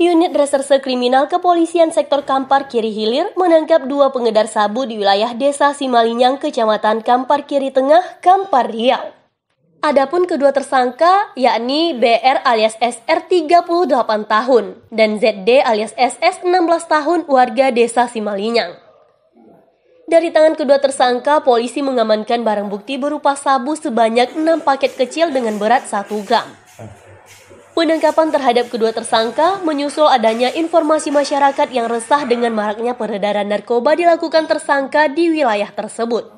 Unit Reserse Kriminal Kepolisian Sektor Kampar Kiri Hilir menangkap dua pengedar sabu di wilayah Desa Simalinyang, Kecamatan Kampar Kiri Tengah, Kampar Riau. Adapun kedua tersangka yakni BR alias SR 38 tahun dan ZD alias SS 16 tahun warga Desa Simalinyang. Dari tangan kedua tersangka, polisi mengamankan barang bukti berupa sabu sebanyak 6 paket kecil dengan berat 1 gram. Penangkapan terhadap kedua tersangka menyusul adanya informasi masyarakat yang resah dengan maraknya peredaran narkoba dilakukan tersangka di wilayah tersebut.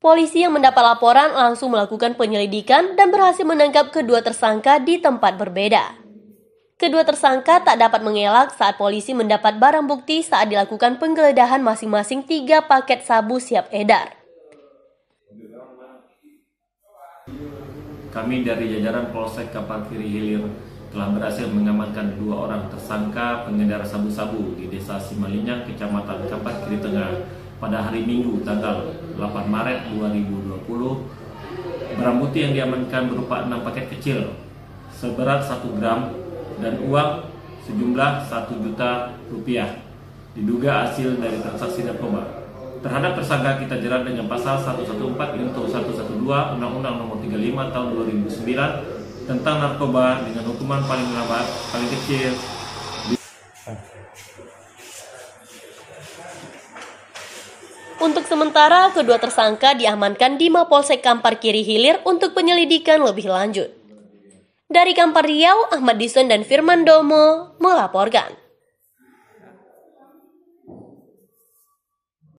Polisi yang mendapat laporan langsung melakukan penyelidikan dan berhasil menangkap kedua tersangka di tempat berbeda. Kedua tersangka tak dapat mengelak saat polisi mendapat barang bukti saat dilakukan penggeledahan masing-masing tiga paket sabu siap edar. Kami dari jajaran Polsek Kapal Kiri Hilir telah berhasil mengamankan dua orang tersangka pengedar sabu-sabu di Desa Simalinyang, Kecamatan Kapal Kiri Tengah pada hari Minggu tanggal 8 Maret 2020. Barang bukti yang diamankan berupa 6 paket kecil seberat 1 gram dan uang sejumlah 1 juta rupiah diduga hasil dari transaksi narkoba. Terhadap tersangka kita jerat dengan pasal 114 untuk 112 Undang-Undang Nomor 35 Tahun 2009 tentang narkoba dengan hukuman paling lambat paling kecil Untuk sementara, kedua tersangka diamankan di Mapolsek Kampar Kiri Hilir untuk penyelidikan lebih lanjut. Dari Kampar Riau, Ahmad Dison dan Firman Domo melaporkan.